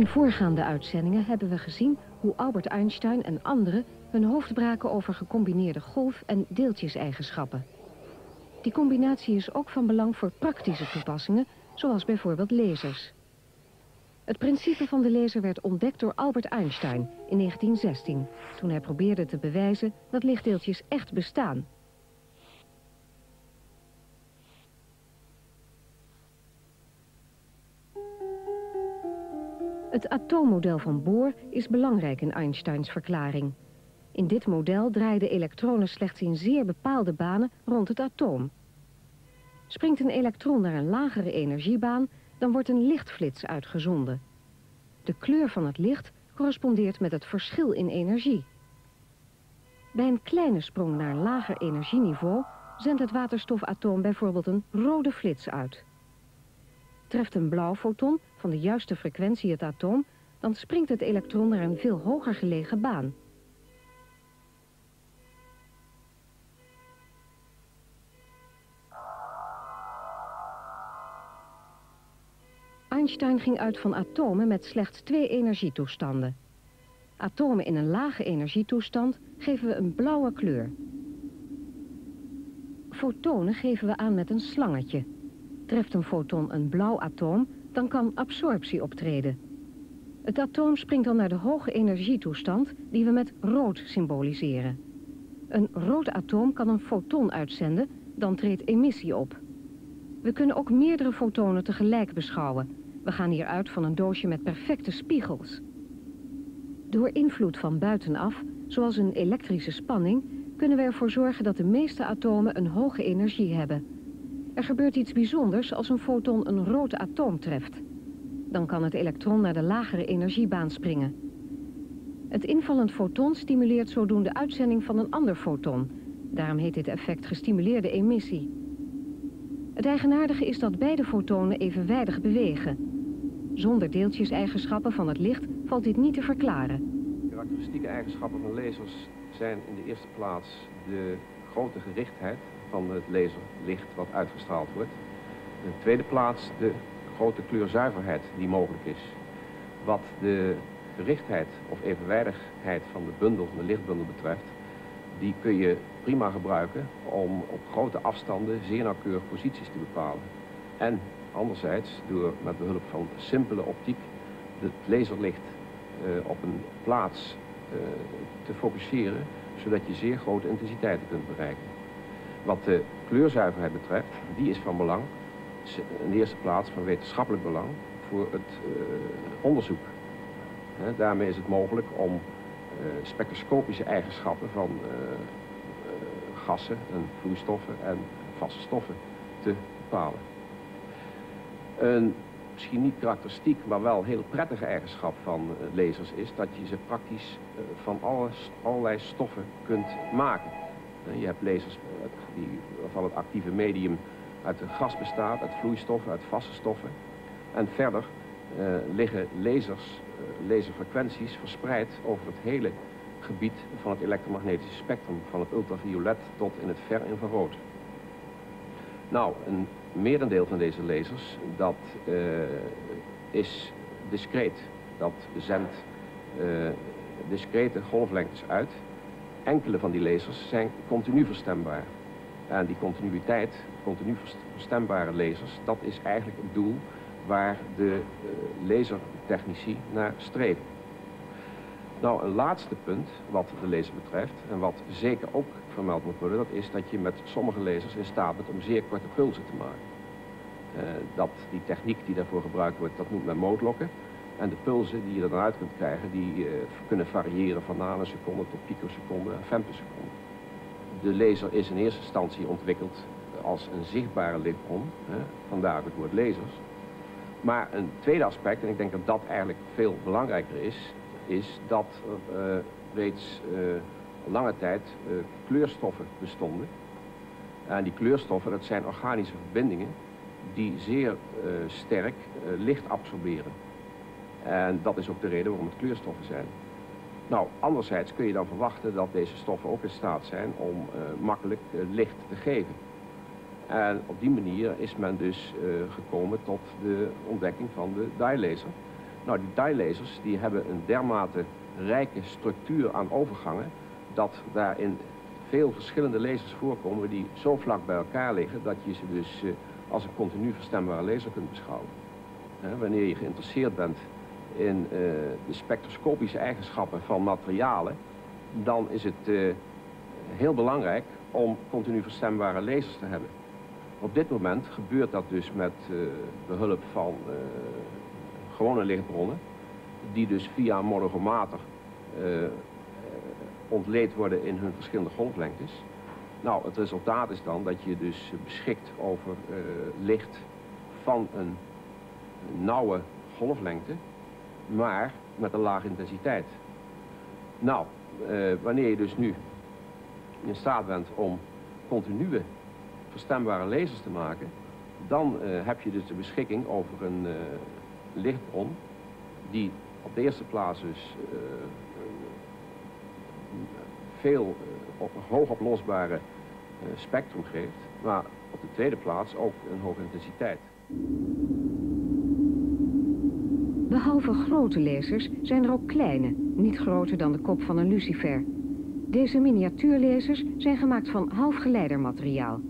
In voorgaande uitzendingen hebben we gezien hoe Albert Einstein en anderen hun hoofd braken over gecombineerde golf- en deeltjeseigenschappen. Die combinatie is ook van belang voor praktische toepassingen, zoals bijvoorbeeld lasers. Het principe van de laser werd ontdekt door Albert Einstein in 1916, toen hij probeerde te bewijzen dat lichtdeeltjes echt bestaan. Het atoommodel van Bohr is belangrijk in Einsteins verklaring. In dit model draaien de elektronen slechts in zeer bepaalde banen rond het atoom. Springt een elektron naar een lagere energiebaan, dan wordt een lichtflits uitgezonden. De kleur van het licht correspondeert met het verschil in energie. Bij een kleine sprong naar een lager energieniveau zendt het waterstofatoom bijvoorbeeld een rode flits uit. Treft een blauw foton van de juiste frequentie het atoom, dan springt het elektron naar een veel hoger gelegen baan. Einstein ging uit van atomen met slechts twee energietoestanden. Atomen in een lage energietoestand geven we een blauwe kleur. Fotonen geven we aan met een slangetje. Treft een foton een blauw atoom, dan kan absorptie optreden. Het atoom springt dan naar de hoge energietoestand die we met rood symboliseren. Een rood atoom kan een foton uitzenden, dan treedt emissie op. We kunnen ook meerdere fotonen tegelijk beschouwen. We gaan hier uit van een doosje met perfecte spiegels. Door invloed van buitenaf, zoals een elektrische spanning, kunnen we ervoor zorgen dat de meeste atomen een hoge energie hebben. Er gebeurt iets bijzonders als een foton een rood atoom treft. Dan kan het elektron naar de lagere energiebaan springen. Het invallend foton stimuleert zodoende de uitzending van een ander foton. Daarom heet dit effect gestimuleerde emissie. Het eigenaardige is dat beide fotonen evenwijdig bewegen. Zonder deeltjeseigenschappen van het licht valt dit niet te verklaren. Karakteristieke eigenschappen van lasers zijn in de eerste plaats de grote gerichtheid van het laserlicht wat uitgestraald wordt. In de tweede plaats de grote kleurzuiverheid die mogelijk is. Wat de gerichtheid of evenwijdigheid van de bundel, de lichtbundel betreft, die kun je prima gebruiken om op grote afstanden zeer nauwkeurig posities te bepalen. En anderzijds door met behulp van simpele optiek het laserlicht uh, op een plaats uh, te focuseren, zodat je zeer grote intensiteiten kunt bereiken. Wat de kleurzuiverheid betreft, die is van belang, in de eerste plaats van wetenschappelijk belang, voor het uh, onderzoek. Daarmee is het mogelijk om uh, spectroscopische eigenschappen van uh, gassen en vloeistoffen en vaste stoffen te bepalen. Een misschien niet karakteristiek, maar wel heel prettige eigenschap van lasers is dat je ze praktisch van alles, allerlei stoffen kunt maken. Je hebt lasers die, waarvan het actieve medium uit gas bestaat, uit vloeistoffen, uit vaste stoffen. En verder uh, liggen lasers, uh, laserfrequenties verspreid over het hele gebied van het elektromagnetische spectrum, van het ultraviolet tot in het ver infrarood. Nou, een merendeel van deze lasers, dat uh, is discreet. Dat zendt discrete golflengtes uit. Enkele van die lasers zijn continu verstembaar. En die continuïteit, continu verstembare lasers, dat is eigenlijk het doel waar de uh, lasertechnici naar streven. Nou, een laatste punt wat de laser betreft, en wat zeker ook vermeld moet worden, dat is dat je met sommige lasers in staat bent om zeer korte pulsen te maken. Uh, dat die techniek die daarvoor gebruikt wordt, dat noemt men mootlokken. En de pulsen die je er dan uit kunt krijgen, die uh, kunnen variëren van nanoseconden tot picoseconden en femtoseconden de laser is in eerste instantie ontwikkeld als een zichtbare lichtbron. Vandaar het woord lasers. Maar een tweede aspect, en ik denk dat dat eigenlijk veel belangrijker is, is dat er uh, reeds uh, lange tijd uh, kleurstoffen bestonden. En die kleurstoffen, dat zijn organische verbindingen die zeer sterk licht absorberen. En dat is ook de reden waarom het kleurstoffen zijn. Nou, anderzijds kun je dan verwachten dat deze stoffen ook in staat zijn om uh, makkelijk uh, licht te geven. En op die manier is men dus uh, gekomen tot de ontdekking van de dye laser. Nou, die dielasers die hebben een dermate rijke structuur aan overgangen... dat daarin veel verschillende lasers voorkomen die zo vlak bij elkaar liggen... dat je ze dus eh, als een continu verstembare laser kunt beschouwen. wanneer je geïnteresseerd bent in uh, de spectroscopische eigenschappen van materialen... dan is het uh, heel belangrijk om continu verstembare lasers te hebben. Op dit moment gebeurt dat dus met uh, behulp van gewone lichtbronnen... die dus via monochromator ontleed worden in hun verschillende golflengtes. Nou, het resultaat is dan dat je dus beschikt over licht van een nauwe golflengte, maar met een lage intensiteit. Nou, uh, wanneer je dus nu in staat bent om continue verstembare lasers te maken, dan uh, heb je dus de beschikking over een lichtbron die op de eerste plaats dus veel op hoog oplosbare uh, spectrum geeft, maar op de tweede plaats ook een hoge intensiteit. Behalve grote lasers zijn er ook kleine, niet groter dan de kop van een lucifer. Deze miniatuurlasers zijn gemaakt van halfgeleidermateriaal.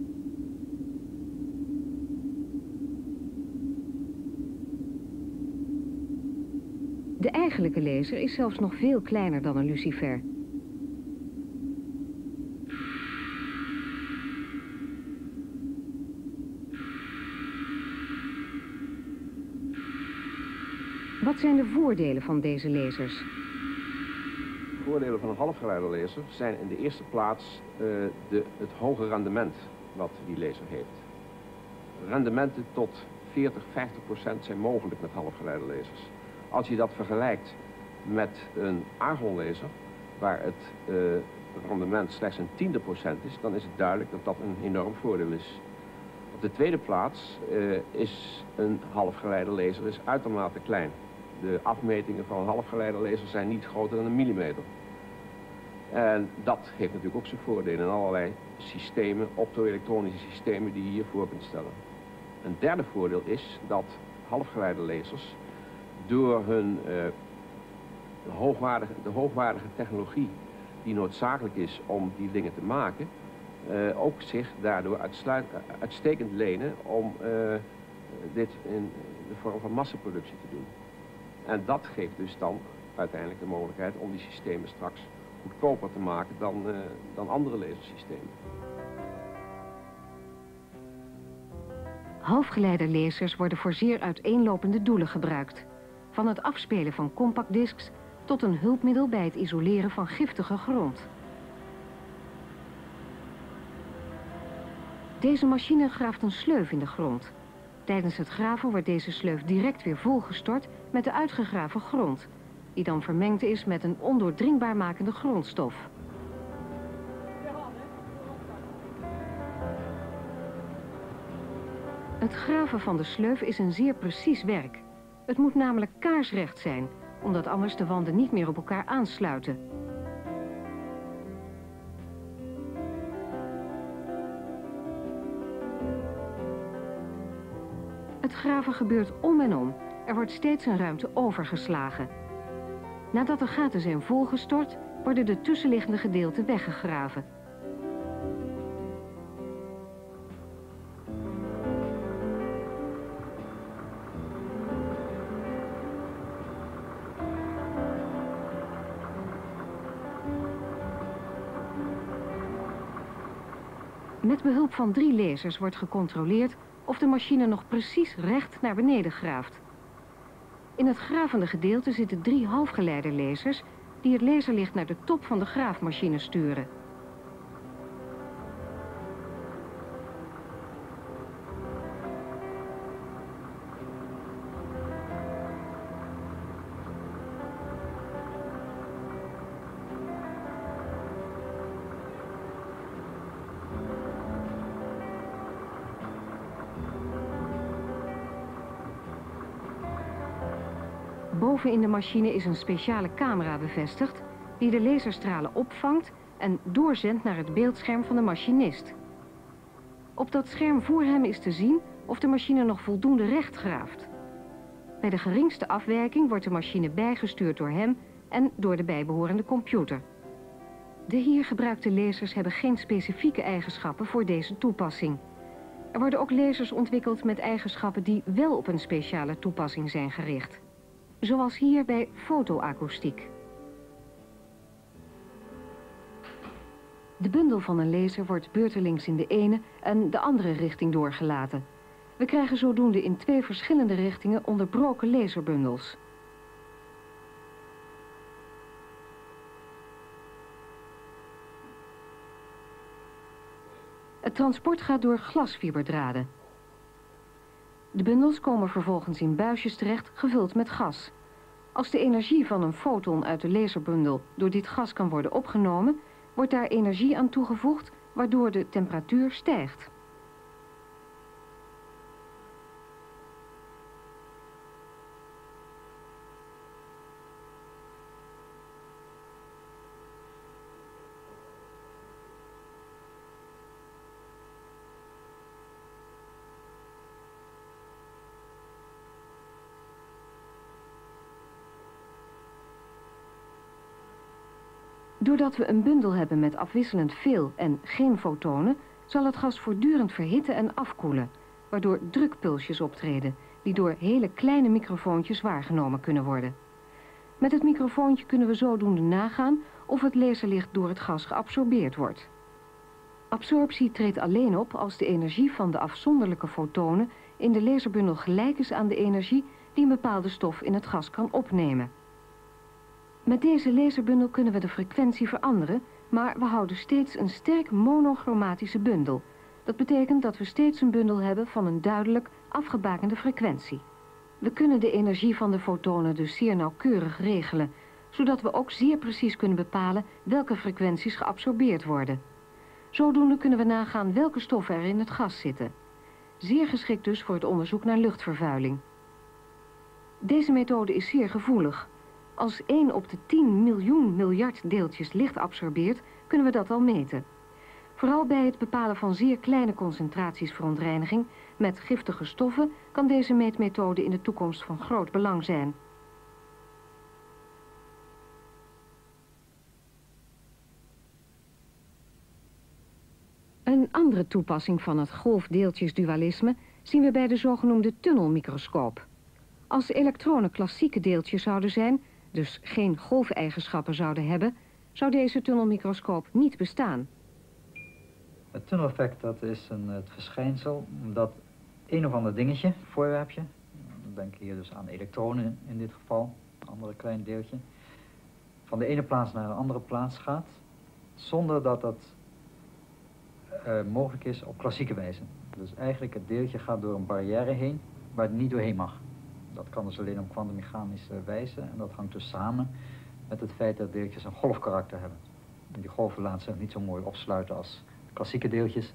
De eigenlijke laser is zelfs nog veel kleiner dan een lucifer. Zijn de voordelen van deze lasers? De voordelen van een halfgeleiderlaser zijn in de eerste plaats uh, de, het hoge rendement wat die laser heeft. Rendementen tot 40, 50 procent zijn mogelijk met halfgeleiderlasers. Als je dat vergelijkt met een argonlaser, waar het uh, rendement slechts een tiende procent is, dan is het duidelijk dat dat een enorm voordeel is. Op de tweede plaats uh, is een halfgeleiderlaser is uitermate klein de afmetingen van een halfgeleiderlaser zijn niet groter dan een millimeter. En dat heeft natuurlijk ook zijn voordelen in allerlei systemen, optoelektronische systemen die je hier voor kunt stellen. Een derde voordeel is dat halfgeleiderlasers door hun uh, hoogwaardige, de hoogwaardige technologie die noodzakelijk is om die dingen te maken, uh, ook zich daardoor uitstekend lenen om dit in de vorm van massaproductie te doen. En dat geeft dus dan uiteindelijk de mogelijkheid om die systemen straks goedkoper te maken dan, uh, dan andere lasersystemen. Halfgeleiderlasers worden voor zeer uiteenlopende doelen gebruikt. Van het afspelen van compactdiscs tot een hulpmiddel bij het isoleren van giftige grond. Deze machine graaft een sleuf in de grond. Tijdens het graven wordt deze sleuf direct weer volgestort met de uitgegraven grond, die dan vermengd is met een ondoordringbaar makende grondstof. Het graven van de sleuf is een zeer precies werk. Het moet namelijk kaarsrecht zijn, omdat anders de wanden niet meer op elkaar aansluiten. Het graven gebeurt om en om. Er wordt steeds een ruimte overgeslagen. Nadat de gaten zijn volgestort, worden de tussenliggende gedeelten weggegraven. Met behulp van drie lasers wordt gecontroleerd of de machine nog precies recht naar beneden graaft. In het gravende gedeelte zitten drie halfgeleiderlasers die het laserlicht naar de top van de graafmachine sturen. In de machine is een speciale camera bevestigd die de laserstralen opvangt en doorzendt naar het beeldscherm van de machinist. Op dat scherm voor hem is te zien of de machine nog voldoende recht graaft. Bij de geringste afwijking wordt de machine bijgestuurd door hem en door de bijbehorende computer. De hier gebruikte lasers hebben geen specifieke eigenschappen voor deze toepassing. Er worden ook lasers ontwikkeld met eigenschappen die wel op een speciale toepassing zijn gericht. Zoals hier bij fotoacoustiek. De bundel van een laser wordt beurtelings in de ene en de andere richting doorgelaten. We krijgen zodoende in twee verschillende richtingen onderbroken laserbundels. Het transport gaat door glasfiberdraden. De bundels komen vervolgens in buisjes terecht, gevuld met gas. Als de energie van een foton uit de laserbundel door dit gas kan worden opgenomen, wordt daar energie aan toegevoegd, waardoor de temperatuur stijgt. Doordat we een bundel hebben met afwisselend veel en geen fotonen... zal het gas voortdurend verhitten en afkoelen... waardoor drukpulsjes optreden... die door hele kleine microfoontjes waargenomen kunnen worden. Met het microfoontje kunnen we zodoende nagaan... of het laserlicht door het gas geabsorbeerd wordt. Absorptie treedt alleen op als de energie van de afzonderlijke fotonen... in de laserbundel gelijk is aan de energie die een bepaalde stof in het gas kan opnemen... Met deze laserbundel kunnen we de frequentie veranderen, maar we houden steeds een sterk monochromatische bundel. Dat betekent dat we steeds een bundel hebben van een duidelijk afgebakende frequentie. We kunnen de energie van de fotonen dus zeer nauwkeurig regelen, zodat we ook zeer precies kunnen bepalen welke frequenties geabsorbeerd worden. Zodoende kunnen we nagaan welke stoffen er in het gas zitten. Zeer geschikt dus voor het onderzoek naar luchtvervuiling. Deze methode is zeer gevoelig, als 1 op de 10 miljoen miljard deeltjes licht absorbeert, kunnen we dat al meten. Vooral bij het bepalen van zeer kleine concentraties verontreiniging met giftige stoffen kan deze meetmethode in de toekomst van groot belang zijn. Een andere toepassing van het golfdeeltjesdualisme zien we bij de zogenoemde tunnelmicroscoop. Als elektronen klassieke deeltjes zouden zijn, dus geen golfeigenschappen zouden hebben, zou deze tunnelmicroscoop niet bestaan. Het tunneleffect dat is een, het verschijnsel dat een of ander dingetje, voorwerpje, denk hier dus aan elektronen in dit geval, een andere klein deeltje, van de ene plaats naar een andere plaats gaat, zonder dat dat uh, mogelijk is op klassieke wijze. Dus eigenlijk het deeltje gaat door een barrière heen waar het niet doorheen mag. Dat kan dus alleen op kwantummechanische wijze en dat hangt dus samen met het feit dat deeltjes een golfkarakter hebben. En die golven laten zich niet zo mooi opsluiten als klassieke deeltjes.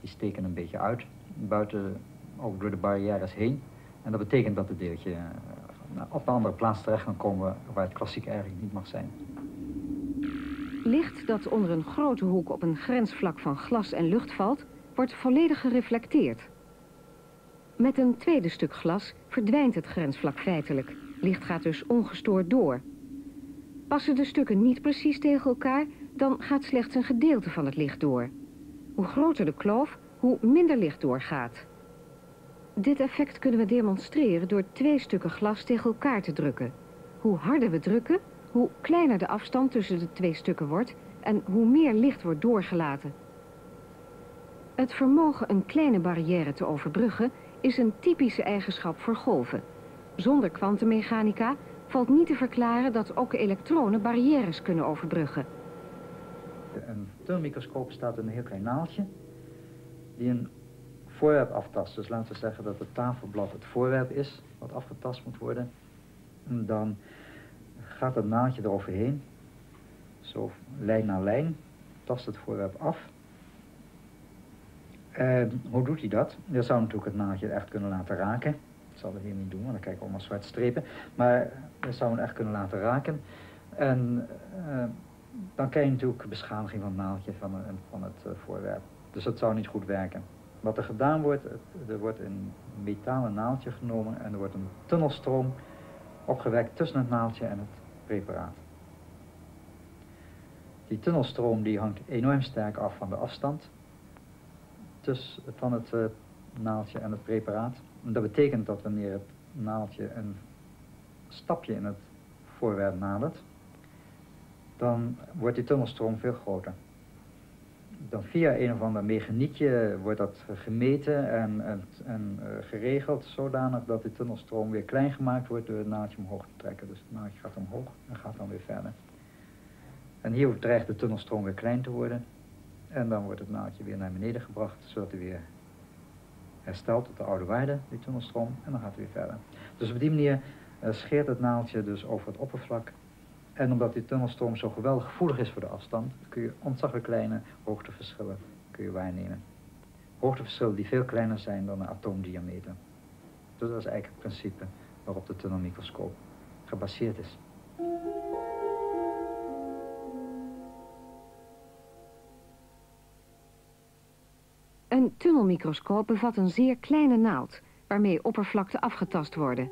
Die steken een beetje uit, buiten, ook door de barrières heen. En dat betekent dat het deeltje uh, op een andere plaats terecht kan komen waar het klassiek eigenlijk niet mag zijn. Licht dat onder een grote hoek op een grensvlak van glas en lucht valt, wordt volledig gereflecteerd. Met een tweede stuk glas verdwijnt het grensvlak feitelijk. Licht gaat dus ongestoord door. Passen de stukken niet precies tegen elkaar, dan gaat slechts een gedeelte van het licht door. Hoe groter de kloof, hoe minder licht doorgaat. Dit effect kunnen we demonstreren door twee stukken glas tegen elkaar te drukken. Hoe harder we drukken, hoe kleiner de afstand tussen de twee stukken wordt en hoe meer licht wordt doorgelaten. Het vermogen een kleine barrière te overbruggen is een typische eigenschap voor golven. Zonder kwantummechanica valt niet te verklaren dat ook elektronen barrières kunnen overbruggen. Een tunnelmicroscoop staat een heel klein naaldje die een voorwerp aftast. Dus laten we zeggen dat het tafelblad het voorwerp is wat afgetast moet worden. En dan gaat het naaldje eroverheen, zo lijn na lijn, tast het voorwerp af. En hoe doet hij dat? Je zou natuurlijk het naaldje echt kunnen laten raken. Dat zal we hier niet doen, want dan krijg ik allemaal zwarte strepen. Maar we zouden het echt kunnen laten raken. En uh, dan krijg je natuurlijk beschadiging van het naaldje van, van het uh, voorwerp. Dus dat zou niet goed werken. Wat er gedaan wordt, er wordt een metalen naaldje genomen en er wordt een tunnelstroom opgewekt tussen het naaldje en het preparaat. Die tunnelstroom die hangt enorm sterk af van de afstand tussen van het uh, naaldje en het preparaat. En dat betekent dat wanneer het naaldje een stapje in het voorwerp nadert, dan wordt die tunnelstroom veel groter. Dan via een of ander mechaniekje wordt dat gemeten en, en, uh, geregeld zodanig dat die tunnelstroom weer klein gemaakt wordt door het naaldje omhoog te trekken. Dus het naaldje gaat omhoog en gaat dan weer verder. En hier dreigt de tunnelstroom weer klein te worden. En dan wordt het naaldje weer naar beneden gebracht, zodat hij weer herstelt tot de oude waarde, die tunnelstroom, en dan gaat hij weer verder. Dus op die manier uh, scheert het naaldje dus over het oppervlak. En omdat die tunnelstroom zo geweldig gevoelig is voor de afstand, kun je ontzaglijk kleine hoogteverschillen kun je waarnemen. Hoogteverschillen die veel kleiner zijn dan een atoomdiameter. Dus dat is eigenlijk het principe waarop de tunnelmicroscoop gebaseerd is. Een tunnelmicroscoop bevat een zeer kleine naald, waarmee oppervlakten afgetast worden.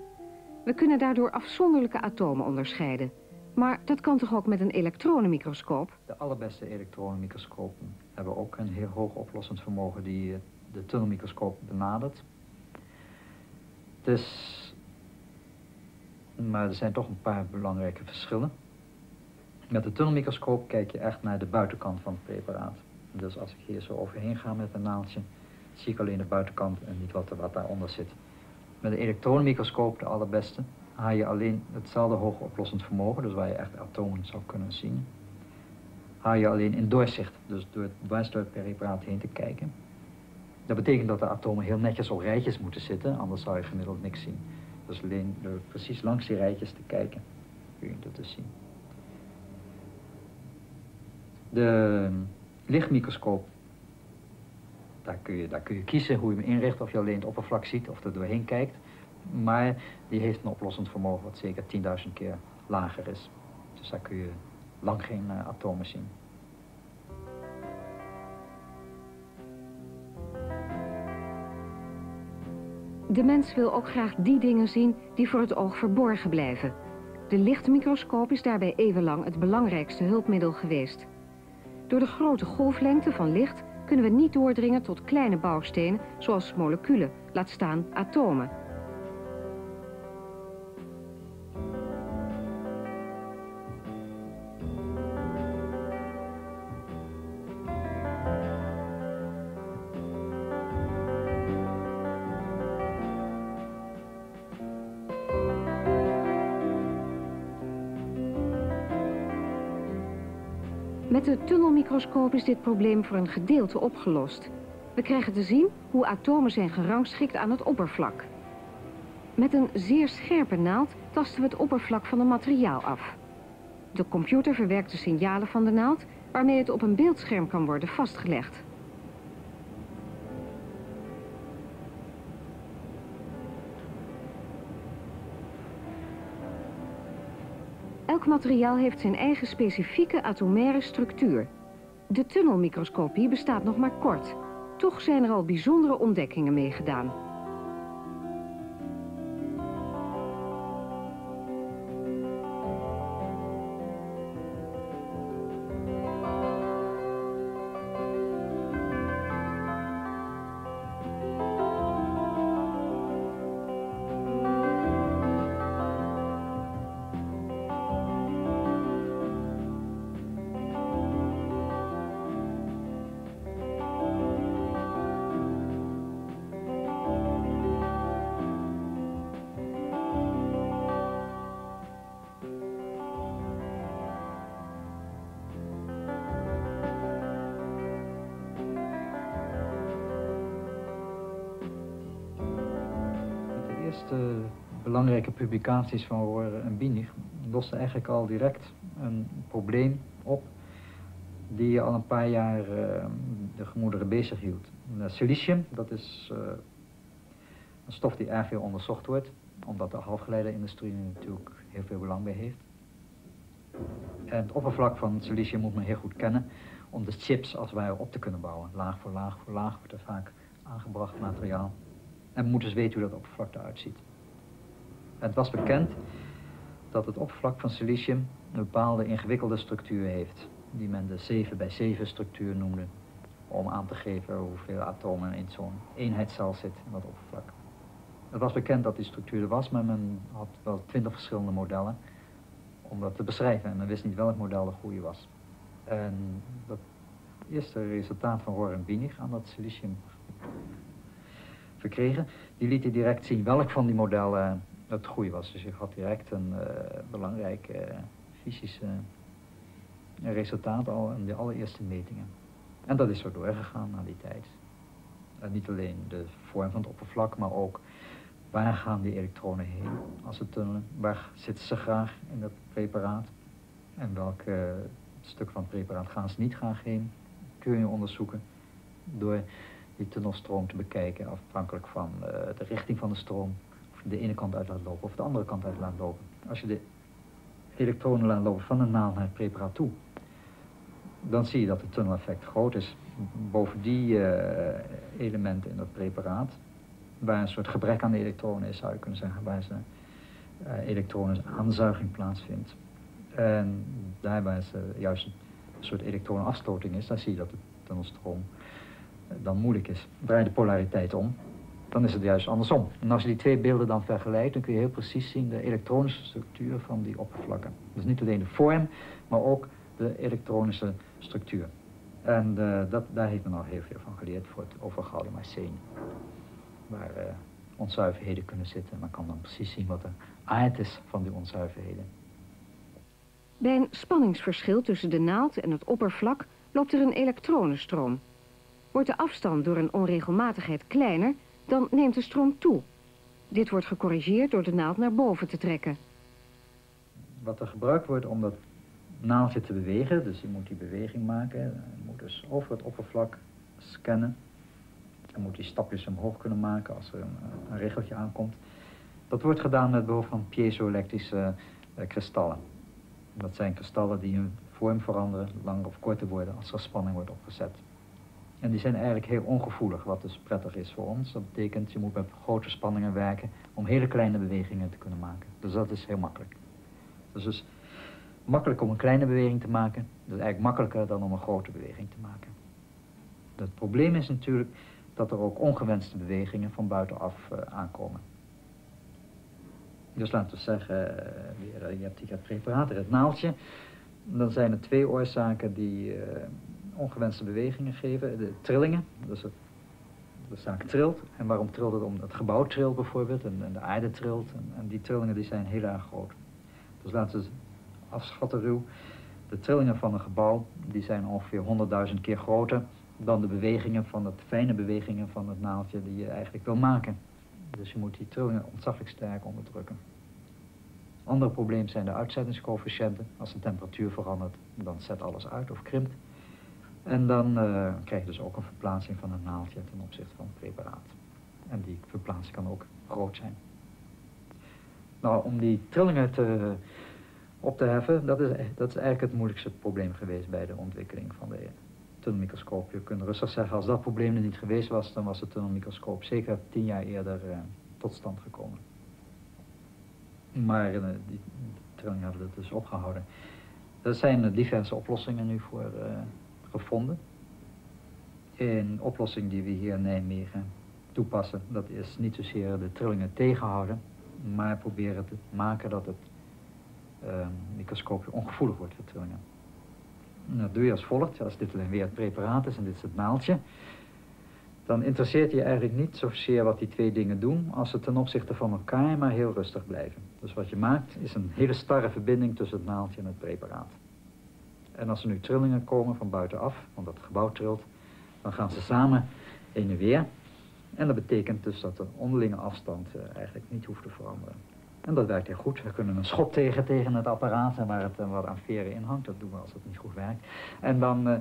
We kunnen daardoor afzonderlijke atomen onderscheiden. Maar dat kan toch ook met een elektronenmicroscoop? De allerbeste elektronenmicroscopen hebben ook een heel hoog oplossend vermogen die de tunnelmicroscoop benadert. Dus, maar er zijn toch een paar belangrijke verschillen. Met de tunnelmicroscoop kijk je echt naar de buitenkant van het preparaat. Dus als ik hier zo overheen ga met een naaldje, zie ik alleen de buitenkant en niet wat, er, wat daaronder zit. Met een elektronenmicroscoop, de allerbeste, haal je alleen hetzelfde hoge oplossend vermogen, dus waar je echt atomen zou kunnen zien. Haal je alleen in doorzicht, dus door het dwars door heen te kijken. Dat betekent dat de atomen heel netjes op rijtjes moeten zitten, anders zou je gemiddeld niks zien. Dus alleen door precies langs die rijtjes te kijken, kun je dat dus zien. De lichtmicroscoop. Daar kun, je, daar kun je kiezen hoe je hem inricht, of je alleen het oppervlak ziet of er doorheen kijkt. Maar die heeft een oplossend vermogen wat zeker 10.000 keer lager is. Dus daar kun je lang geen uh, atomen zien. De mens wil ook graag die dingen zien die voor het oog verborgen blijven. De lichtmicroscoop is daarbij eeuwenlang het belangrijkste hulpmiddel geweest. Door de grote golflengte van licht kunnen we niet doordringen tot kleine bouwstenen zoals moleculen, laat staan atomen. De tunnelmicroscoop is dit probleem voor een gedeelte opgelost. We krijgen te zien hoe atomen zijn gerangschikt aan het oppervlak. Met een zeer scherpe naald tasten we het oppervlak van een materiaal af. De computer verwerkt de signalen van de naald, waarmee het op een beeldscherm kan worden vastgelegd. Elk materiaal heeft zijn eigen specifieke atomaire structuur. De tunnelmicroscopie bestaat nog maar kort. Toch zijn er al bijzondere ontdekkingen mee gedaan. Eerste belangrijke publicaties van Rohrer en Binig losten eigenlijk al direct een probleem op die al een paar jaar uh, de gemoederen bezig hield. Uh, silicium, dat is uh, een stof die erg veel onderzocht wordt, omdat de halfgeleiderindustrie er natuurlijk heel veel belang bij heeft. En het oppervlak van silicium moet men heel goed kennen om de chips als ware op te kunnen bouwen. Laag voor laag voor laag wordt er vaak aangebracht materiaal. En we moeten dus weten hoe dat oppervlak eruit ziet. het was bekend dat het oppervlak van silicium een bepaalde ingewikkelde structuur heeft, die men de 7 bij 7 structuur noemde, om aan te geven hoeveel atomen in zo'n eenheidscel zit in dat oppervlak. Het was bekend dat die structuur er was, maar men had wel twintig verschillende modellen om dat te beschrijven en men wist niet welk model de goede was. En dat eerste resultaat van Warren Wienig aan dat silicium die liet hij direct zien welk van die modellen het goede was. Dus je had direct een uh, belangrijk uh, fysische resultaat al in de allereerste metingen. En dat is zo doorgegaan na die tijd. Niet alleen de vorm van het oppervlak, maar ook waar gaan die elektronen heen als ze tunnelen? Waar zitten ze graag in dat preparaat? En welk stuk van het preparaat gaan ze niet graag heen? Kun je onderzoeken door die tunnelstroom te bekijken, afhankelijk van uh, de richting van de stroom. Of je de ene kant uit laat lopen of de andere kant uit laat lopen. Als je de elektronen laat lopen van de naald naar het preparaat toe, dan zie je dat het tunneleffect groot is. Boven die uh, elementen in dat preparaat, waar een soort gebrek aan de elektronen is, zou je kunnen zeggen, waar ze uh, elektronische aanzuiging plaatsvindt. En daar waar ze juist een soort elektronenafstoting is, dan zie je dat de tunnelstroom dan moeilijk is. Draai de polariteit om, dan is het juist andersom. En als je die twee beelden dan vergelijkt, dan kun je heel precies zien de elektronische structuur van die oppervlakken. Dus niet alleen de vorm, maar ook de elektronische structuur. En uh, dat, daar heeft men al heel veel van geleerd voor het overgouden mycene. Waar uh, onzuiverheden kunnen zitten. Men kan dan precies zien wat de aard is van die onzuiverheden. Bij een spanningsverschil tussen de naald en het oppervlak loopt er een elektronenstroom. Wordt de afstand door een onregelmatigheid kleiner, dan neemt de stroom toe. Dit wordt gecorrigeerd door de naald naar boven te trekken. Wat er gebruikt wordt om dat naaldje te bewegen, dus je moet die beweging maken. Je moet dus over het oppervlak scannen. Je moet die stapjes omhoog kunnen maken als er een, een regeltje aankomt. Dat wordt gedaan met behulp van piezoelektrische uh, kristallen. Dat zijn kristallen die hun vorm veranderen, langer of korter worden als er spanning wordt opgezet. En die zijn eigenlijk heel ongevoelig, wat dus prettig is voor ons. Dat betekent, je moet met grote spanningen werken om hele kleine bewegingen te kunnen maken. Dus dat is heel makkelijk. Dus het is makkelijk om een kleine beweging te maken. Dat is eigenlijk makkelijker dan om een grote beweging te maken. Het probleem is natuurlijk dat er ook ongewenste bewegingen van buitenaf uh, aankomen. Dus laten we zeggen, uh, je hebt het preparaat, het naaldje. Dan zijn er twee oorzaken die... Uh, ongewenste bewegingen geven. De trillingen, dus het, de zaak trilt. En waarom trilt het? Omdat het gebouw trilt bijvoorbeeld en, en de aarde trilt. En, en, die trillingen die zijn heel erg groot. Dus laten we afschatten ruw. De trillingen van een gebouw die zijn ongeveer 100.000 keer groter dan de bewegingen van het fijne bewegingen van het naaldje die je eigenlijk wil maken. Dus je moet die trillingen ontzaglijk sterk onderdrukken. Ander probleem zijn de uitzettingscoëfficiënten. Als de temperatuur verandert, dan zet alles uit of krimpt. En dan uh, krijg je dus ook een verplaatsing van een naaldje ten opzichte van het preparaat. En die verplaatsing kan ook groot zijn. Nou, om die trillingen te, op te heffen, dat is, dat is eigenlijk het moeilijkste probleem geweest bij de ontwikkeling van de tunnelmicroscoop. Je kunt rustig zeggen, als dat probleem er niet geweest was, dan was de tunnelmicroscoop zeker tien jaar eerder uh, tot stand gekomen. Maar uh, die trillingen hebben het dus opgehouden. Er zijn diverse oplossingen nu voor gevonden. Een oplossing die we hier in Nijmegen toepassen, dat is niet zozeer de trillingen tegenhouden, maar proberen te maken dat het uh, microscoopje ongevoelig wordt voor trillingen. dat doe je als volgt, als dit alleen weer het preparaat is en dit is het naaldje, dan interesseert je eigenlijk niet zozeer wat die twee dingen doen, als ze ten opzichte van elkaar maar heel rustig blijven. Dus wat je maakt is een hele starre verbinding tussen het naaldje en het preparaat. En als er nu trillingen komen van buitenaf, want dat gebouw trilt, dan gaan ze samen heen en weer. En dat betekent dus dat de onderlinge afstand uh, eigenlijk niet hoeft te veranderen. En dat werkt heel goed. We kunnen een schop tegen tegen het apparaat en waar het uh, wat aan veren in hangt. Dat doen we als het niet goed werkt. En dan, uh,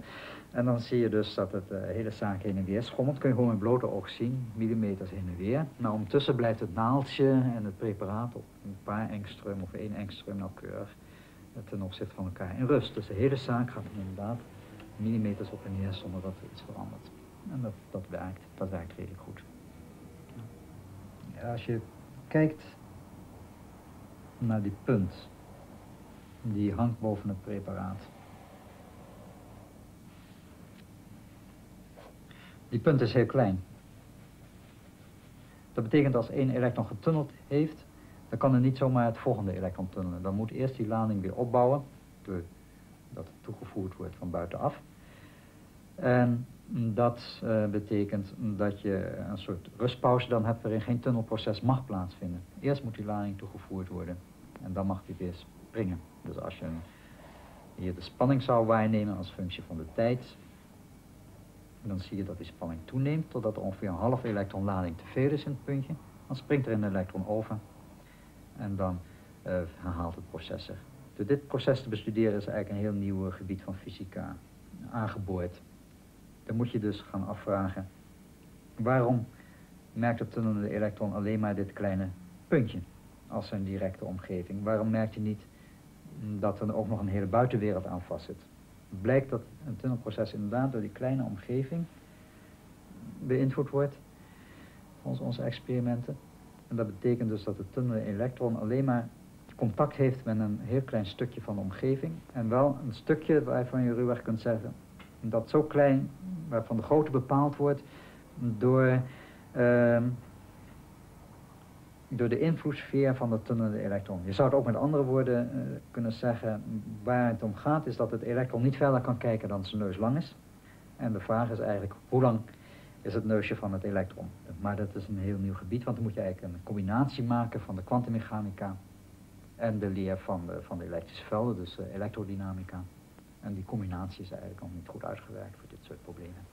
en dan zie je dus dat het hele zaak heen en weer schommelt. Kun je gewoon met blote oog zien, millimeters heen en weer. Maar ondertussen blijft het naaldje en het preparaat op een paar engstrum of één engstrum nauwkeurig ten opzichte van elkaar in rust. Dus de hele zaak gaat inderdaad millimeters op en neer zonder dat er iets verandert. En dat, dat werkt, dat werkt redelijk goed. als je kijkt naar die punt, die hangt boven het preparaat. Die punt is heel klein. Dat betekent als één elektron getunneld heeft, dan kan er niet zomaar het volgende elektron tunnelen. Dan moet eerst die lading weer opbouwen, doordat het toegevoerd wordt van buitenaf. En dat uh, betekent dat je een soort rustpauze dan hebt waarin geen tunnelproces mag plaatsvinden. Eerst moet die lading toegevoerd worden en dan mag die weer springen. Dus als je hier de spanning zou waarnemen als functie van de tijd, dan zie je dat die spanning toeneemt totdat er ongeveer een half elektronlading te veel is in het puntje. Dan springt er een elektron over en dan uh, herhaalt het proces zich. Door dit proces te bestuderen is eigenlijk een heel nieuw gebied van fysica aangeboord. Dan moet je dus gaan afvragen, waarom merkt het tunnelende elektron alleen maar dit kleine puntje als zijn directe omgeving? Waarom merkt hij niet dat er ook nog een hele buitenwereld aan vastzit? Blijkt dat een tunnelproces inderdaad door die kleine omgeving beïnvloed wordt, volgens onze experimenten. En dat betekent dus dat het tunnelende elektron alleen maar contact heeft met een heel klein stukje van de omgeving. En wel een stukje waarvan je ruwweg kunt zeggen, dat zo klein, waarvan de grootte bepaald wordt door, uh, door de invloedssfeer van de tunnelende elektron. Je zou het ook met andere woorden uh, kunnen zeggen, waar het om gaat is dat het elektron niet verder kan kijken dan zijn neus lang is. En de vraag is eigenlijk, hoe lang is het neusje van het elektron. Maar dat is een heel nieuw gebied, want dan moet je eigenlijk een combinatie maken van de kwantummechanica en de leer van de, van de elektrische velden, dus eh, elektrodynamica. En die combinatie is eigenlijk nog niet goed uitgewerkt voor dit soort problemen.